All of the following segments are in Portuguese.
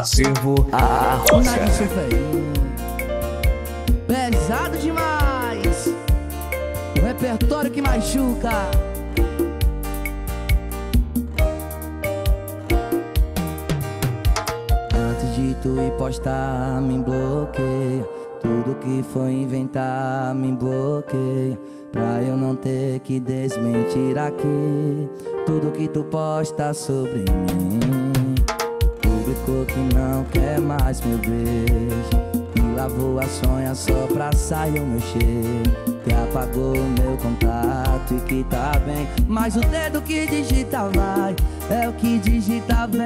Acervo a rocha. Pesado demais. O repertório que machuca. Antes de tu ir postar, me bloqueia. Tudo que foi inventar, me bloqueia. Pra eu não ter que desmentir aqui Tudo que tu posta sobre mim Publicou que não quer mais meu beijo. E lavou a sonha só pra sair o meu cheiro. Que apagou meu contato e que tá bem. Mas o dedo que digita vai É o que digita bem.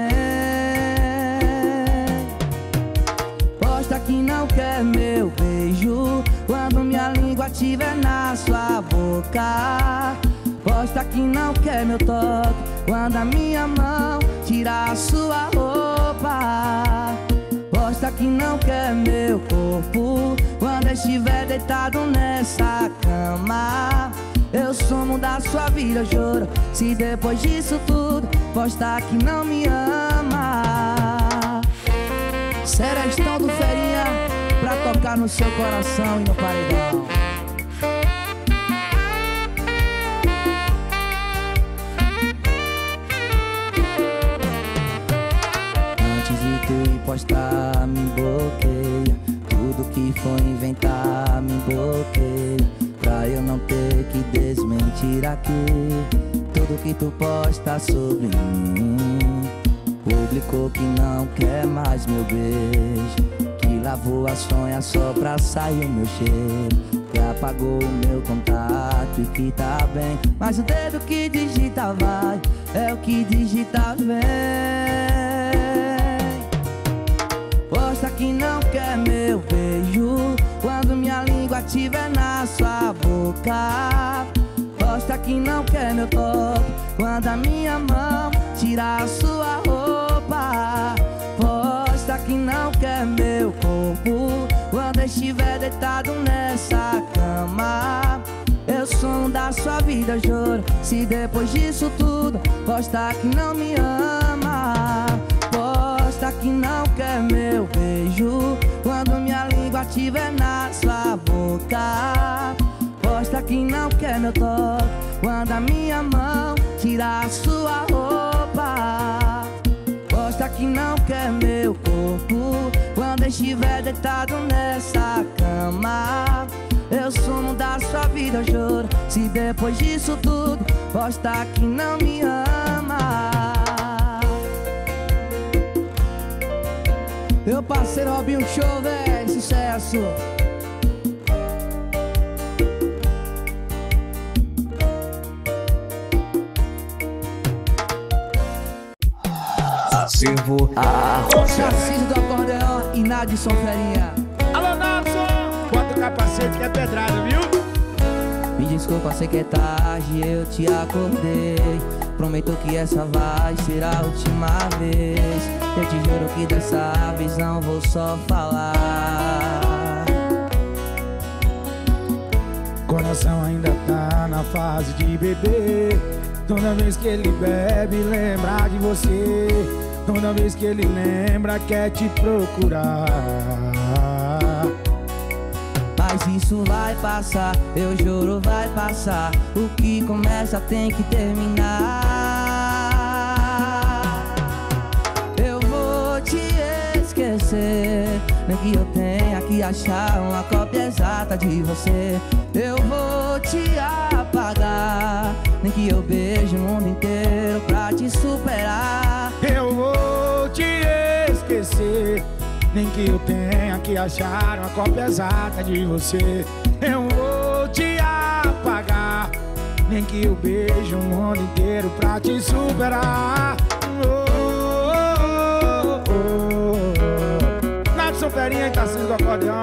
Posta que não quer meu beijo. Quando minha língua tiver na sua boca. Posta que não quer meu toque. Quando a minha mão tirar a sua roupa Posta que não quer meu corpo. Quando estiver deitado nessa cama Eu somo da sua vida, juro. Se depois disso tudo Posta que não me ama. Serestão do Ferinha pra tocar no seu coração e no paredão. Me bloqueia. Tudo que for inventar, me bloqueia. Pra eu não ter que desmentir aqui. Tudo que tu posta sobre mim. Publicou que não quer mais meu beijo Que lavou a sonha só pra sair o meu cheiro Que apagou o meu contato e que tá bem Mas o dedo que digita vai É o que digita vem Posta que não quer meu beijo. Quando minha língua tiver na sua boca. Posta que não quer meu toque. Quando a minha mão tirar sua roupa. Posta que não quer meu corpo. Quando estiver deitado nessa cama. Eu sou um da sua vida, juro. Se depois disso tudo Posta que não me ama que não quer meu beijo Quando minha língua tiver na sua boca. Posta que não quer meu toque Quando a minha mão tirar sua roupa. Posta que não quer meu corpo Quando estiver deitado nessa cama. Eu sumo da sua vida, juro. Se depois disso tudo Posta que não me ama Meu parceiro Robinho Show, véi, sucesso Acervo a rocha. Narciso do acordeão e Nadson Ferinha Alô, Nadson! Bota o capacete que é pedrada, viu? Me desculpa, sei que é tarde, eu te acordei Prometo que essa vai ser a última vez. Eu te juro que dessa vez não vou só falar. Coração ainda tá na fase de beber. Toda vez que ele bebe, lembra de você. Toda vez que ele lembra, quer te procurar Mas isso vai passar, eu juro vai passar. O que começa tem que terminar. Eu vou te esquecer Nem que eu tenha que achar uma cópia exata de você. Eu vou te apagar Nem que eu beije o mundo inteiro pra te superar Nem que eu tenha que achar uma cópia exata de você. Eu vou te apagar. Nem que eu beijo o mundo inteiro pra te superar. Oh, oh, oh, oh. Nadson Ferinha e Tarcísio do Acordeão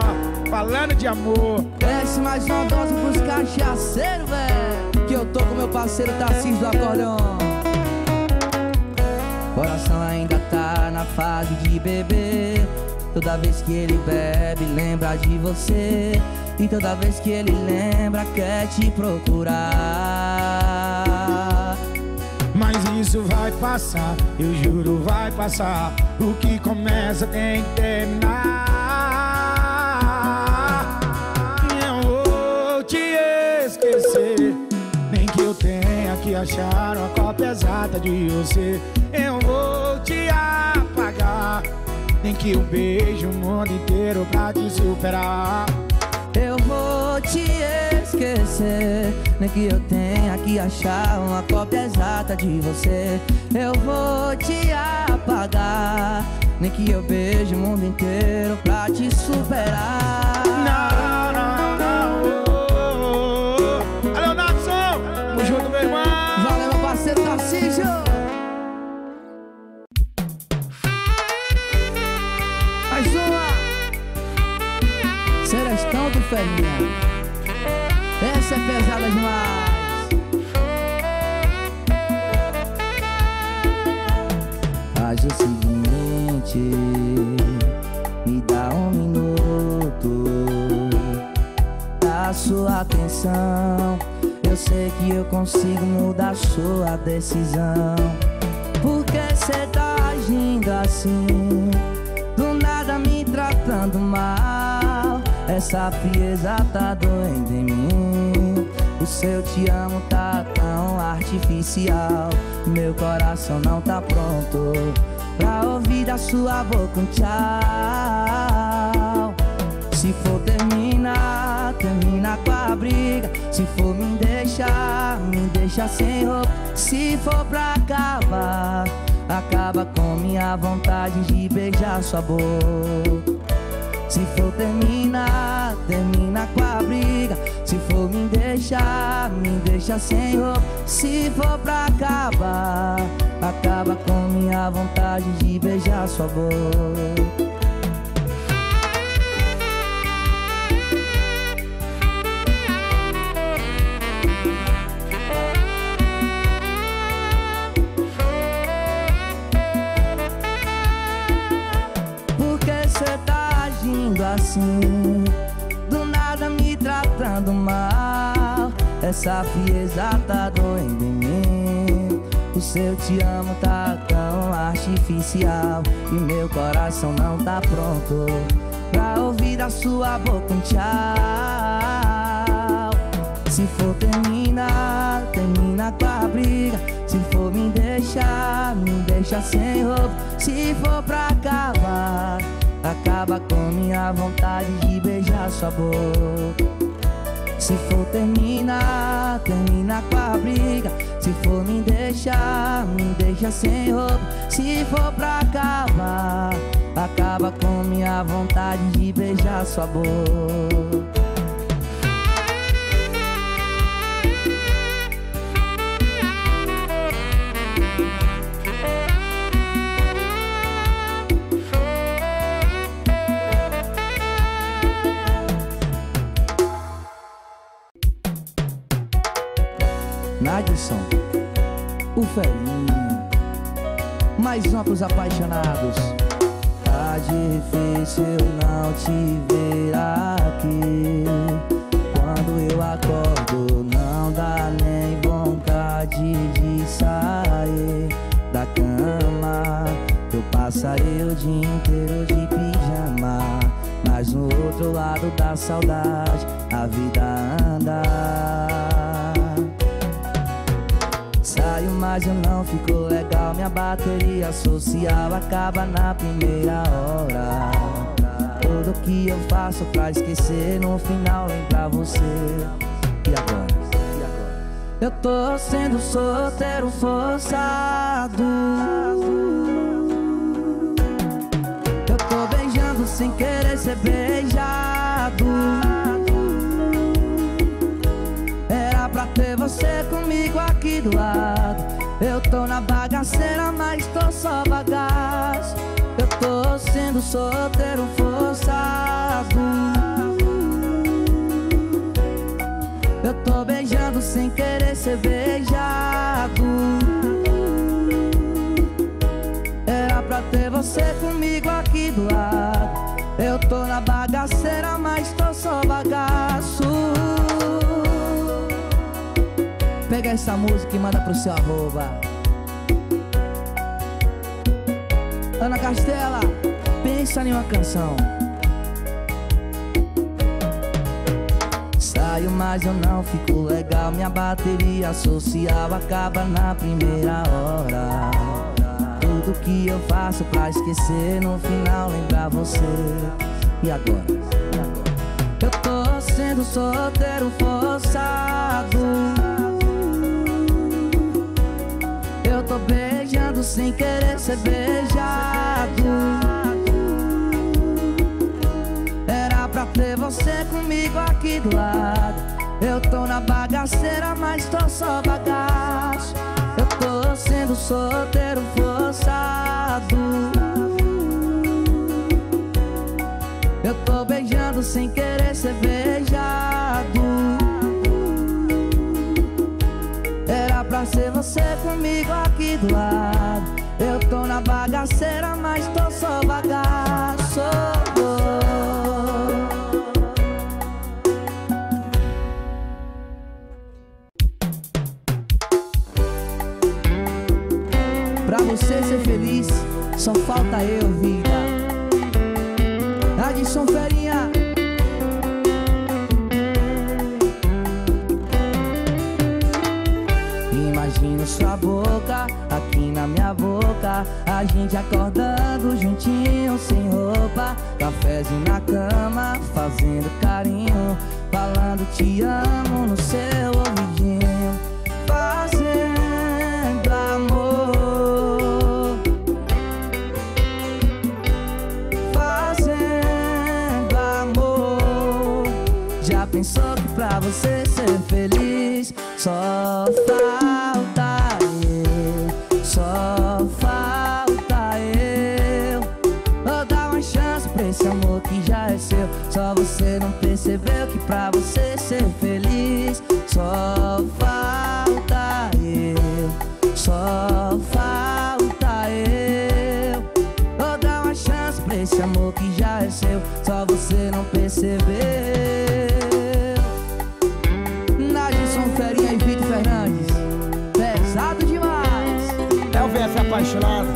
Falando de amor. Desce mais uma dose pros cachaceiros, velho. Que eu tô com meu parceiro Tarcísio do acordeão. Coração ainda tá na fase de beber Toda vez que ele bebe, lembra de você E toda vez que ele lembra, quer te procurar Mas isso vai passar, eu juro vai passar. O que começa tem que terminar. Eu vou te esquecer, nem que eu tenha que achar uma cópia exata de você. Eu vou te apagar, nem que eu beije o mundo inteiro pra te superar. Eu vou te esquecer Nem que eu tenha que achar uma cópia exata de você Eu vou te apagar Nem que eu beije o mundo inteiro pra te superar Não, não, não. oh, oh. Alô, Natson! Tamo junto, meu irmão! Valeu, meu parceiro Tarcísio Ferinha Essa é pesada demais. Faz o seguinte Me dá um minuto. Dá sua atenção. Eu sei que eu consigo mudar sua decisão. Por que cê tá agindo assim? Do nada me tratando mal Essa frieza tá doendo em mim. O seu te amo tá tão artificial. Meu coração não tá pronto Pra ouvir da sua boca um tchau. Se for terminar, termina com a briga. Se for me deixar, me deixa sem roupa. Se for pra acabar Acaba com minha vontade de beijar sua boca Se for terminar, termina com a briga. Se for me deixar, me deixa sem roupa. Se for pra acabar Acaba com minha vontade de beijar sua boca assim? Do nada me tratando mal. Essa frieza tá doendo em mim. O seu te amo tá tão artificial. E meu coração não tá pronto Pra ouvir da sua boca um tchau. Se for terminar, termina com a briga. Se for me deixar, me deixa sem roupa. Se for pra acabar, acaba com minha vontade de beijar sua boca. Se for terminar, termina com a briga. Se for me deixar, me deixa sem roupa. Se for pra acabar, acaba com minha vontade de beijar sua boca O Ferinho Mais uma apaixonados. Tá difícil não te ver aqui. Quando eu acordo não dá nem vontade de sair da cama. Eu passaria o dia inteiro de pijama Mas no outro lado da saudade a vida anda Saio, mas eu não fico legal. Minha bateria social acaba na primeira hora. Tudo que eu faço pra esquecer, no final lembrar você. E agora? E agora? Eu tô sendo solteiro forçado. Eu tô beijando sem querer ser beijado. Ter você comigo aqui do lado. Eu tô na bagaceira, mas tô só bagaço. Eu tô sendo solteiro forçado. Eu tô beijando sem querer ser beijado. Era pra ter você comigo aqui do lado. Eu tô na bagaceira, mas tô só bagaço Pega essa música e manda pro seu arroba Ana Castela, pensa em uma canção. Saio, mas eu não fico legal. Minha bateria social acaba na primeira hora. Tudo que eu faço pra esquecer, no final lembrar você. E agora? Eu tô sendo solteiro forçado. Tô beijando sem querer ser beijado. Era pra ter você comigo aqui do lado. Eu tô na bagaceira, mas tô só bagaço. Eu tô sendo solteiro forçado. Eu tô beijando sem querer ser beijado. Você comigo aqui do lado. Eu tô na bagaceira, mas tô só bagaço. Pra você ser feliz, só falta eu, vida. Adson Ferinha. Boca. A gente acordando juntinho, sem roupa. Cafézinho na cama, fazendo carinho. Falando te amo no seu ouvidinho. Fazendo amor. Fazendo amor. Já pensou que pra você ser feliz só percebeu que pra você ser feliz só falta eu, só falta eu. Vou dar uma chance pra esse amor que já é seu. Só você não percebeu. Nadson Ferinha e Vitor Fernandes. Pesado demais. É o VF apaixonado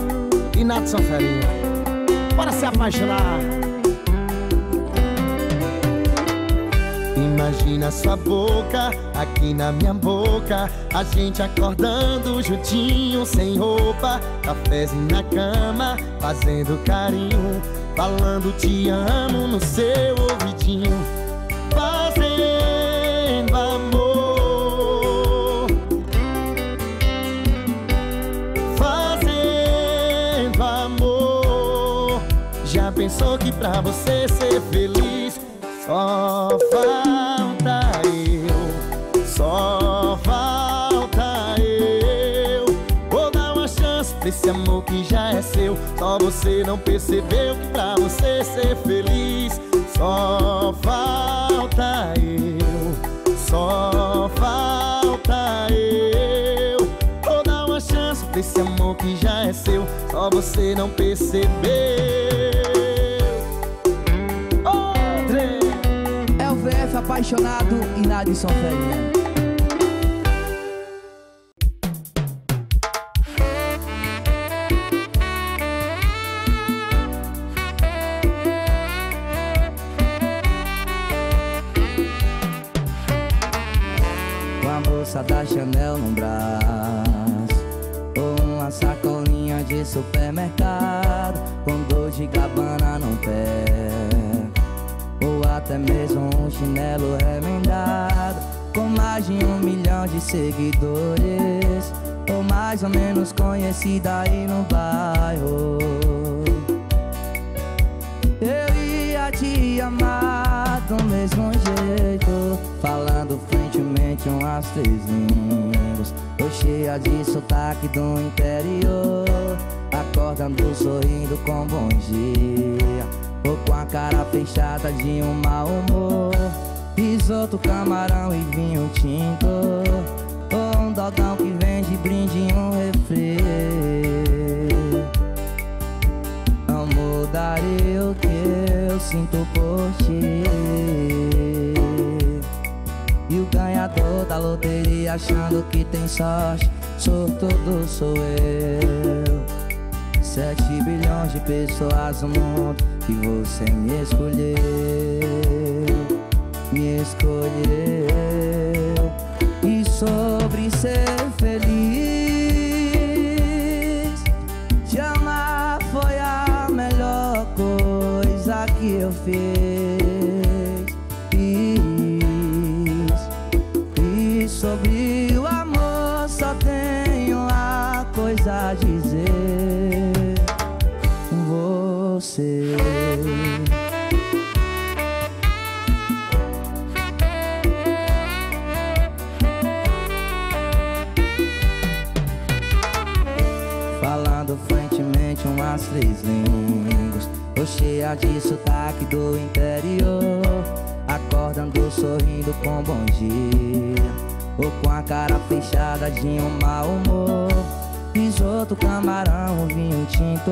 e Nato Sanferinha. Bora se apaixonar. Imagina sua boca aqui na minha boca. A gente acordando juntinho, sem roupa. Cafézinho na cama, fazendo carinho. Falando te amo no seu ouvidinho. Fazendo amor. Fazendo amor. Já pensou que pra você ser feliz só falta esse amor que já é seu. Só você não percebeu que pra você ser feliz só falta eu, só falta eu. Vou dar uma chance pra esse amor que já é seu. Só você não percebeu. André. É o VF apaixonado e Nadson Ferinha. Até mesmo um chinelo remendado Com mais de um milhão de seguidores Ou mais ou menos conhecida aí no bairro. Eu ia te amar do mesmo jeito Falando frentemente umas três línguas Tô cheia de sotaque do interior Acordando sorrindo com bom dia Ou com a cara fechada de um mau humor. Risoto, camarão e vinho tinto. Ou um dogão que vende brinde um refri. Não mudaria o que eu sinto por ti. E o ganhador da loteria achando que tem sorte Sortudo sou eu Sete bilhões de pessoas no mundo E você me escolheu Me escolheu. E sobre ser cheia de sotaque do interior. Acordando sorrindo com bom dia. Ou com a cara fechada de um mau humor. Risoto, camarão, um vinho tinto.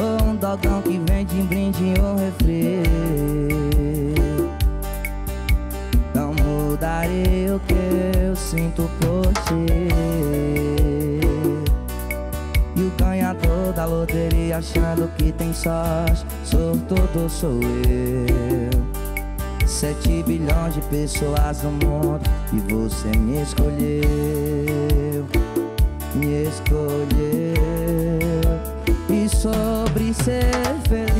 Ou um dogão que vem de brinde ou refri. Não mudarei o que eu sinto por ti loteria achando que tem sorte Sortudo sou eu. Sete bilhões de pessoas no mundo E você me escolheu. Me escolheu. E sobre ser feliz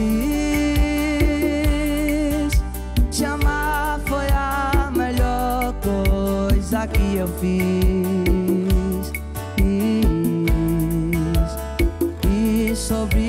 Te amar foi a melhor coisa que eu fiz E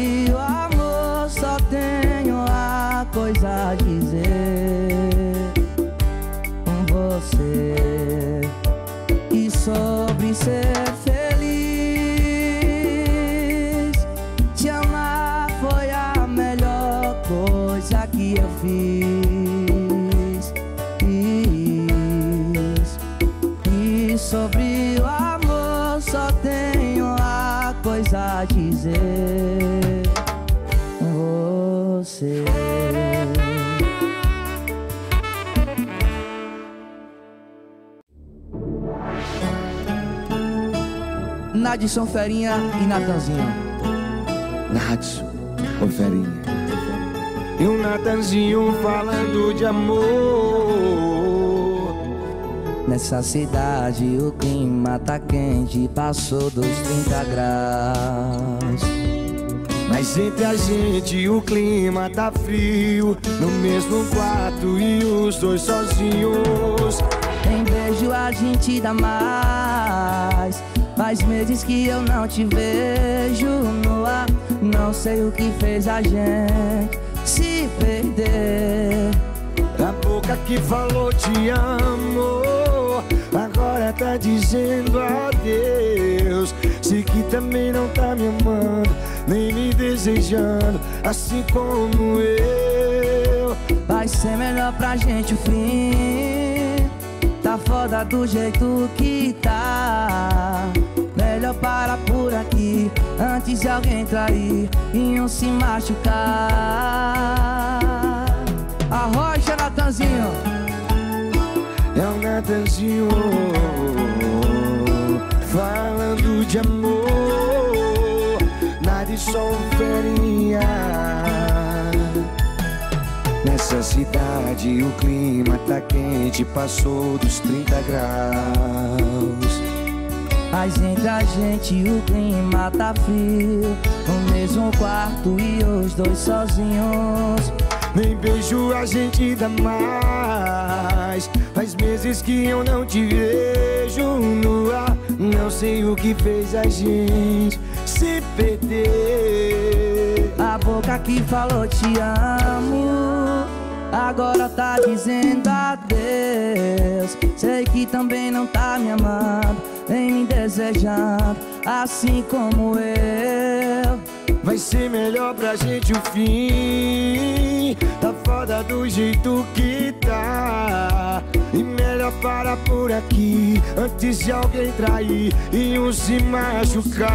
Nadson Ferinha e Natanzinho. Nadson, ô Ferinha. E o Natanzinho falando de amor. Nessa cidade o clima tá quente Passou dos 30 graus. Mas entre a gente o clima tá frio No mesmo quarto e os dois sozinhos. Em beijo a gente dá mais Faz meses que eu não te vejo no ar. Não sei o que fez a gente se perder. A boca que falou te amo Agora tá dizendo adeus. Sei que também não tá me amando Nem me desejando Assim como eu. Vai ser melhor pra gente o fim. Tá foda do jeito que tá aqui Antes de alguém trair E um se machucar. Arrocha, Natanzinho. É o Natanzinho Falando de amor Nada e só ferinha. Nessa cidade o clima tá quente Passou dos 30 graus Mas entre a gente o clima tá frio. No mesmo quarto e os dois sozinhos. Nem beijo a gente dá mais. Faz meses que eu não te vejo no ar. Não sei o que fez a gente se perder. A boca que falou te amo Agora tá dizendo adeus. Sei que também não tá me amando Nem me desejando Assim como eu. Vai ser melhor pra gente o fim. Tá foda do jeito que tá. E melhor parar por aqui Antes de alguém trair E um se machucar.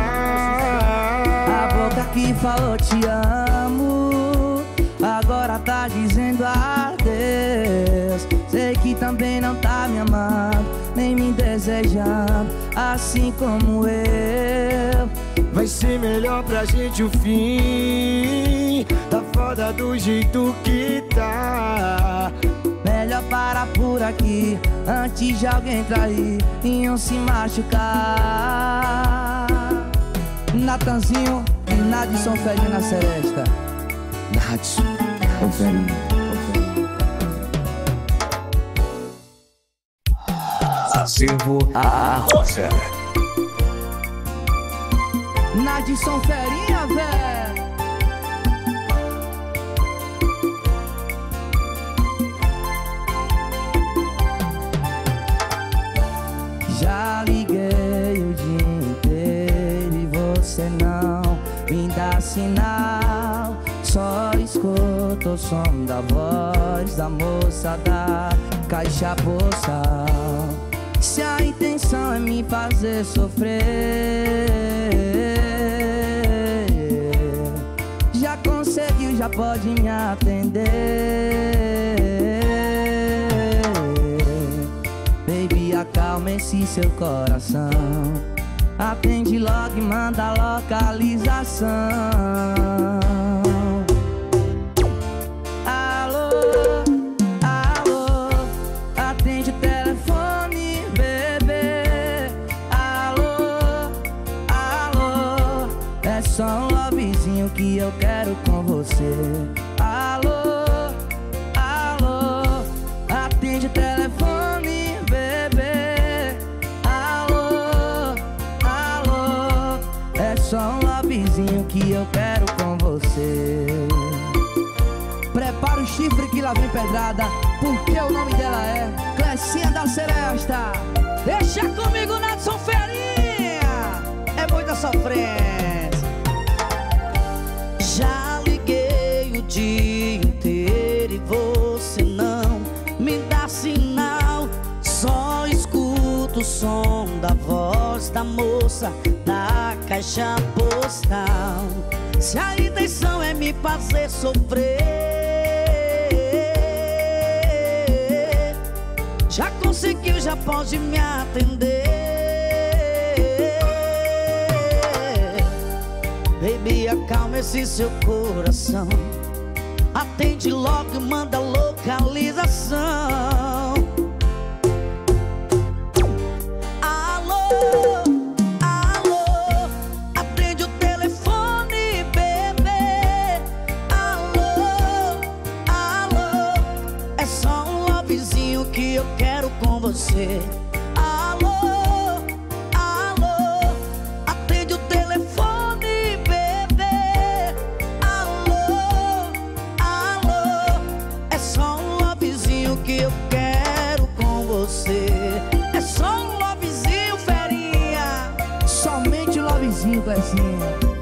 A boca que falou te amo Agora tá dizendo adeus. Sei que também não tá me amando Desejando Assim como eu. Vai ser melhor pra gente o fim. Tá foda do jeito que tá. Melhor parar por aqui Antes de alguém trair E um se machucar. Natanzinho e Nadson Ferinho na Seresta. Natsu, Acervo a rocha. Nadson Ferinha, velho Já liguei o dia inteiro e você não me dá sinal. Só escuto o som da voz da moça da caixa postal. Se a intenção é me fazer sofrer, já conseguiu, já pode me atender. Baby, acalma esse seu coração. Atende logo e manda localização. Que eu quero com você. Alô, alô, atende o telefone, bebê. Alô, alô, é só um lovezinho que eu quero com você. Prepara o chifre que lá vem pedrada, porque o nome dela é Clecinha da Seresta. Deixa comigo, Natson Ferinha. É muita sofrência. Já liguei o dia inteiro e você não me dá sinal. Só escuto o som da voz da moça da caixa postal. Se a intenção é me fazer sofrer, já conseguiu, já pode me atender. Baby, acalma esse seu coração. Atende logo e manda localização. Alô, alô, atende o telefone, bebê. Alô, alô, é só um lovezinho que eu quero com você. Você. É só um lovezinho, ferinha. Somente lovezinho, Clecinha.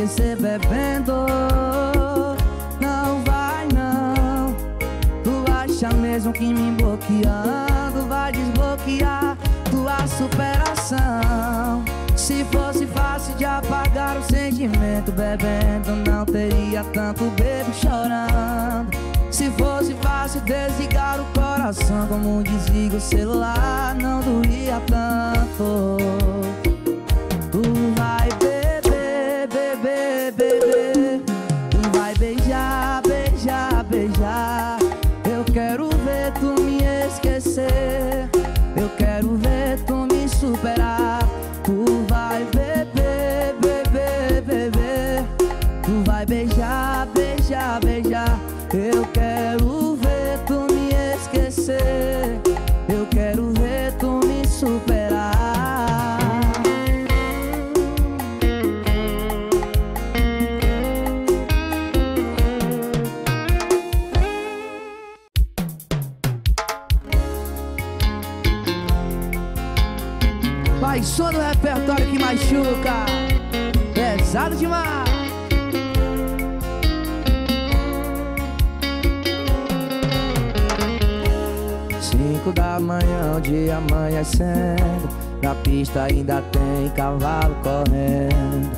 Esquecer bebendo. Não vai não. Tu acha mesmo que me bloqueando Vai desbloquear tua superação? Se fosse fácil de apagar o sentimento Bebendo não teria tanto bebo chorando. Se fosse fácil desligar o coração Como desliga o celular Não doía tanto Na pista ainda tem cavalo correndo.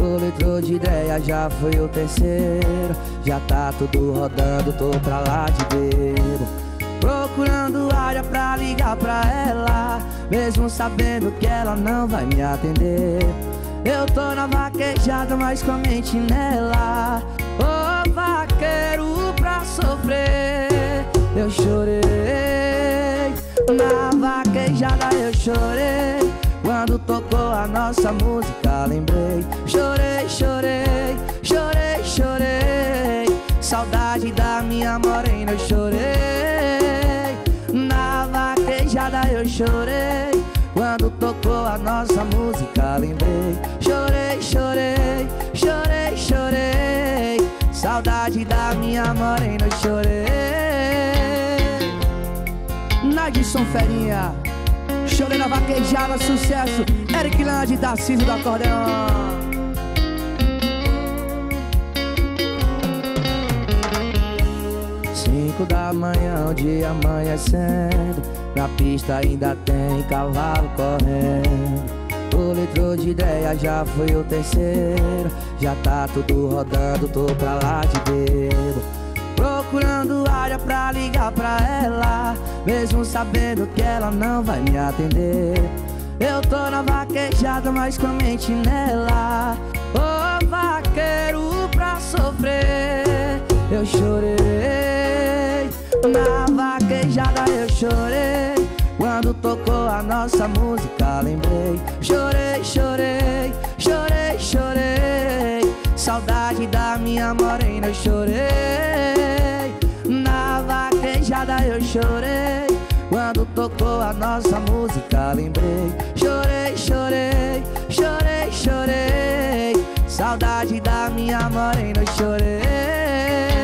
O litro de ideia já foi o terceiro. Já tá tudo rodando, tô pra lá de beiro Procurando área pra ligar pra ela. Mesmo sabendo que ela não vai me atender. Eu tô na vaquejada, mas com a mente nela. Ô vaqueiro pra sofrer Eu chorei. Na vaquejada eu chorei. Quando tocou a nossa música lembrei. Chorei, chorei, chorei, chorei. Saudade da minha morena eu chorei. Na vaquejada eu chorei. Quando tocou a nossa música lembrei. Chorei, chorei, chorei, chorei. Saudade da minha morena eu chorei Nadson Ferinha. Chorei na vaquejada, sucesso. Eric Lande, Tarcísio do acordeão. Cinco da manhã, o dia amanhecendo. Na pista ainda tem cavalo correndo. O litro de ideia já foi o terceiro. Já tá tudo rodando, tô pra lá de dedo Procurando área pra ligar pra ela Mesmo sabendo que ela não vai me atender. Eu tô na vaquejada, mas com a mente nela. Ô vaqueiro pra sofrer Eu chorei. Na vaquejada eu chorei. Quando tocou a nossa música lembrei. Chorei, chorei, chorei, chorei. Saudade da minha morena eu chorei vaquejada eu chorei. Quando tocou a nossa música lembrei. Chorei, chorei, chorei, chorei. Saudade da minha morena eu chorei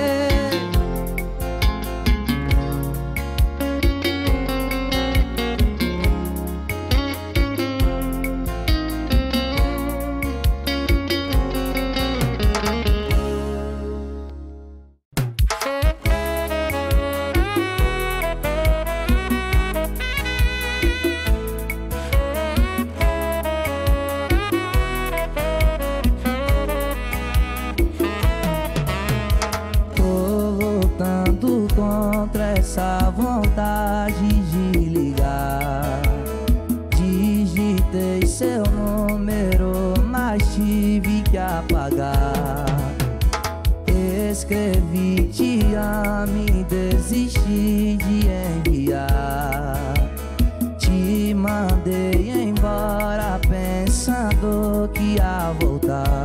que ia voltar.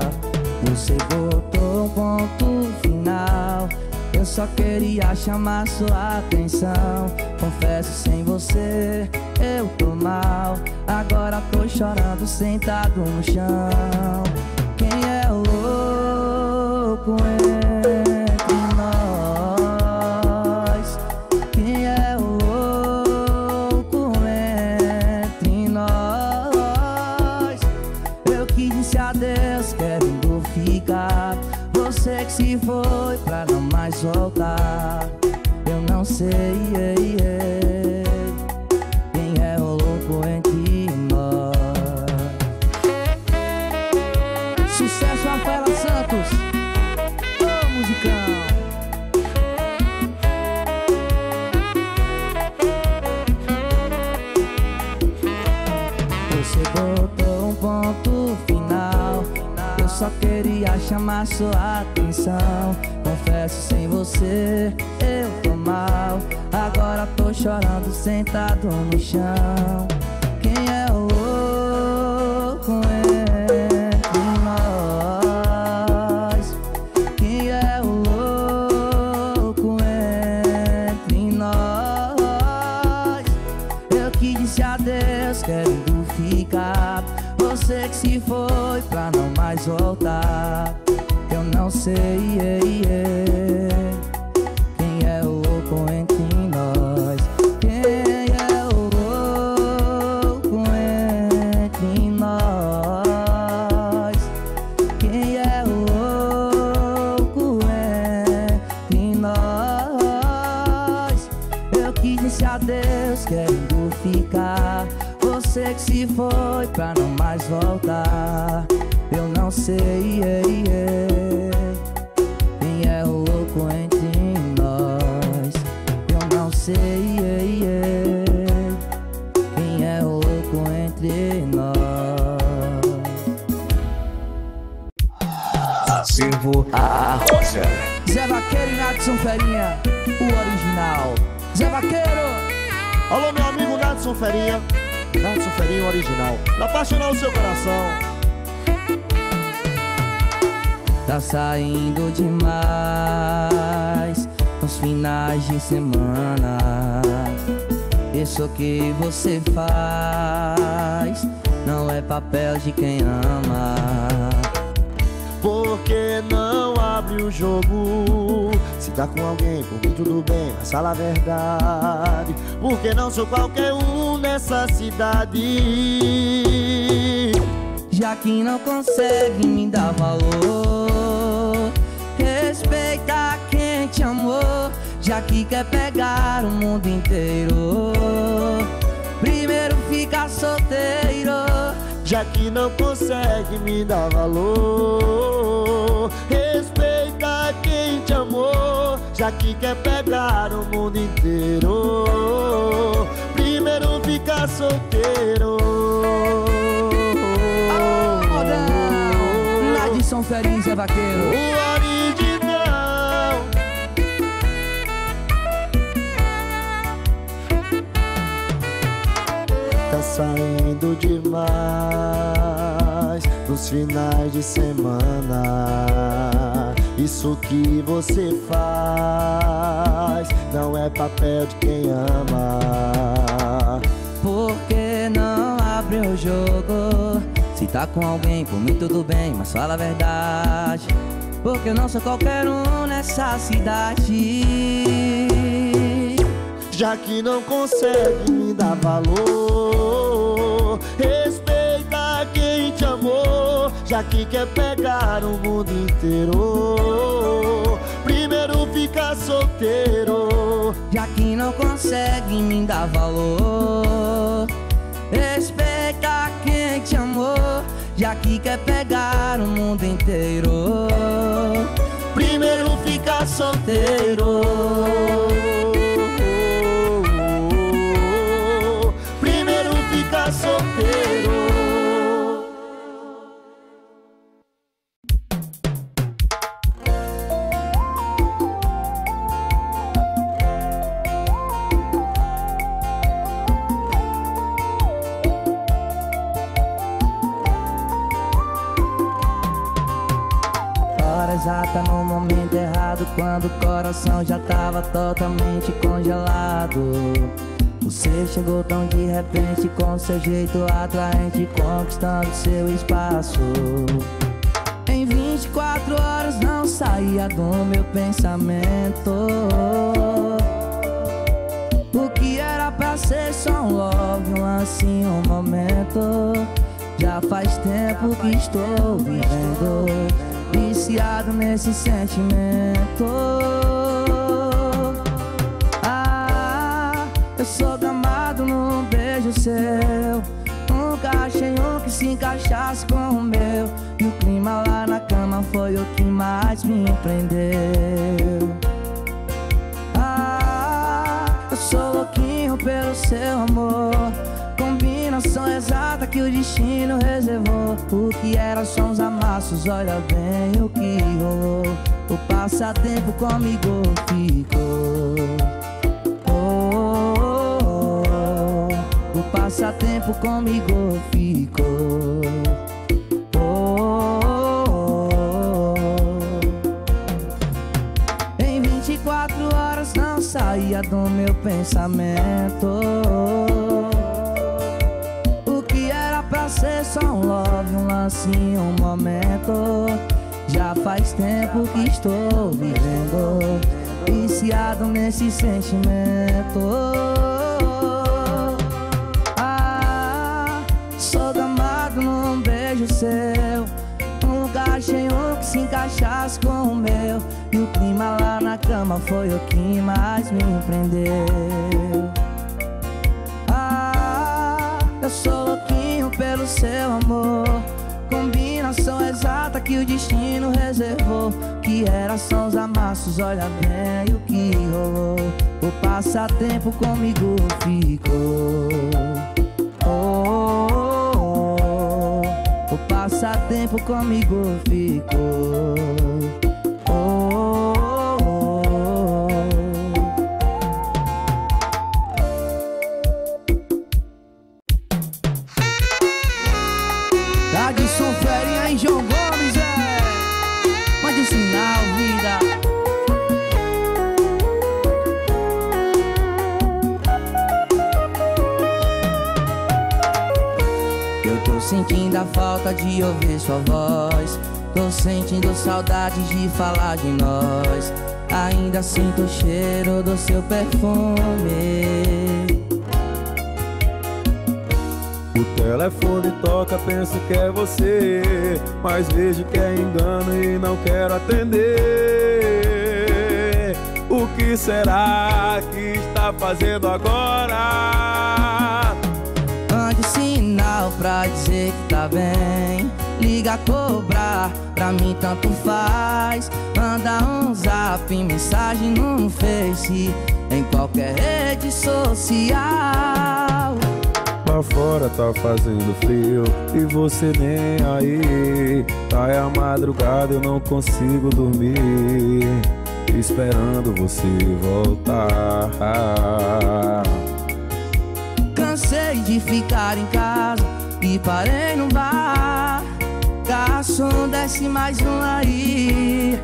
Você botou um ponto final. Eu só queria chamar sua atenção. Confesso, sem você eu tô mal. Agora tô chorando sentado no chão. Quem é o louco entre chamar sua atenção. Confesso, sem você eu tô mal. Agora tô chorando sentado no chão. Tá saindo demais nos finais de semana. Isso que você faz não é papel de quem ama. Por que não abre o jogo? Se tá com alguém, por mim tudo bem, mas fala a verdade. Porque não sou qualquer um nessa cidade. Já que não consegue me dar valor, respeita quem te amou. Já que quer pegar o mundo inteiro, primeiro fica solteiro. Já que não consegue me dar valor Respeita quem te amou Já que quer pegar o mundo inteiro Primeiro fica solteiro Nadson Ferinha, Zé Vaqueiro. O original Tá saindo demais nos finais de semana. Isso que você faz não é papel de quem ama. Por que não abre o jogo? Se tá com alguém, por mim tudo bem, mas fala a verdade. Porque eu não sou qualquer um nessa cidade. Já que não consegue me dar valor, respeita quem te amou. Já que quer pegar o mundo inteiro, primeiro fica solteiro. Já que não consegue me dar valor, respeita Já que quer pegar o mundo inteiro, Primeiro fica solteiro. Quando o coração já tava totalmente congelado. Você chegou tão de repente Com seu jeito atraente Conquistando seu espaço. Em 24 horas não saía do meu pensamento. O que era pra ser só um love, um lance, um momento. Já faz tempo que estou vivendo viciado nesse sentimento. Ah, eu sou gamado num beijo seu. Nunca achei um que se encaixasse com o meu. E o clima lá na cama foi o que mais me prendeu. Ah, eu sou louquinho pelo seu amor. Combinação exata que o destino reservou O que era só uns amassos, olha bem o que rolou O passatempo comigo ficou oh, oh, oh. O passatempo comigo ficou oh. Em 24 horas não saía do meu pensamento ser só um love, um lance, um momento. Já faz tempo que estou vivendo Viciado nesse sentimento. Ah, sou gamado num beijo seu Nunca achei um que se encaixasse com o meu. E o clima lá na cama foi o que mais me prendeu. Ah, eu sou pelo seu amor. Combinação exata que o destino reservou. Que era só os amassos, olha bem o que rolou. O passatempo comigo ficou. Oh, oh, oh. O passatempo comigo ficou sentindo a falta de ouvir sua voz. Tô sentindo saudade de falar de nós. Ainda sinto o cheiro do seu perfume. O telefone toca, penso que é você. Mas vejo que é engano e não quero atender. O que será que está fazendo agora? Pra dizer que tá bem. Liga cobrar, pra mim tanto faz. Manda um zap, mensagem no Face Em qualquer rede social. Lá fora tá fazendo frio e você nem aí. Tá é a madrugada, eu não consigo dormir. Esperando você voltar. Cansei de ficar em casa e parei no bar. Garçom, desce mais um aí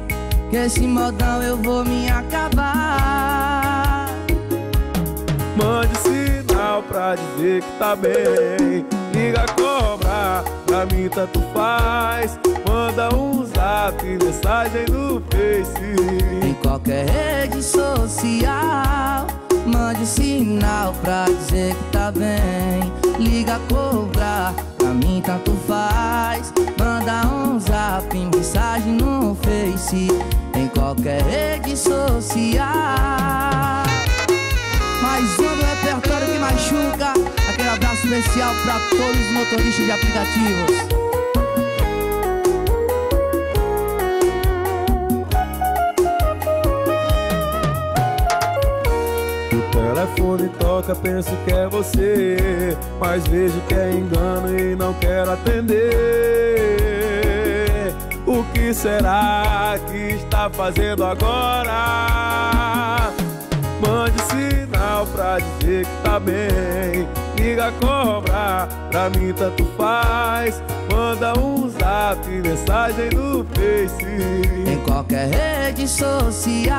Que esse modão eu vou me acabar. Mande sinal pra dizer que tá bem. Liga cobrar, pra mim tanto faz. Manda um zap, mensagem no Face. Em qualquer rede social Mande sinal pra dizer que tá bem. Liga cobrar, pra mim tanto faz. Manda um zap, mensagem no Face Em qualquer rede social. Mais um do repertório que machuca. Aquele abraço especial pra todos os motoristas de aplicativos telefone toca, penso que é você. Mas vejo que é engano e não quero atender. O que será que está fazendo agora? Mande sinal pra dizer que tá bem. Liga cobrar, pra mim tanto faz. Manda um zap, mensagem no Face. Em qualquer rede social.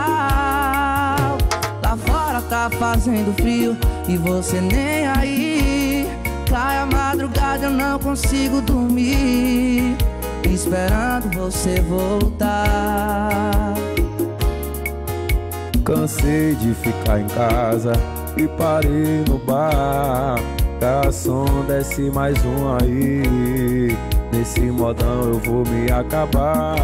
Fora tá fazendo frio e você nem aí. Cai a madrugada, eu não consigo dormir. Esperando você voltar. Cansei de ficar em casa e parei no bar. Garçom, desce mais um aí. Nesse modão eu vou me acabar.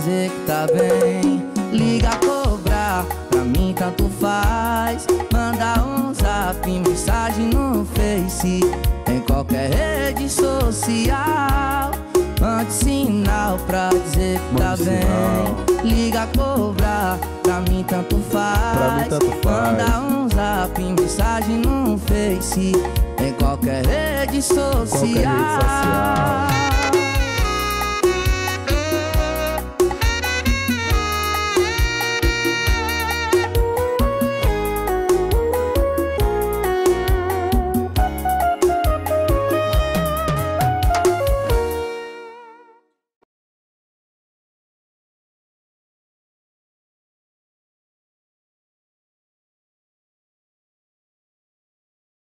dizer que tá bem Liga a cobrar, pra mim tanto faz Manda um zap, mensagem no Face Em qualquer rede social Mande sinal pra dizer que tá Mande tá sinal. bem Liga a cobrar, pra mim tanto faz, mim tanto faz. Manda um zap, mensagem no Face Em qualquer rede social. Qualquer rede social.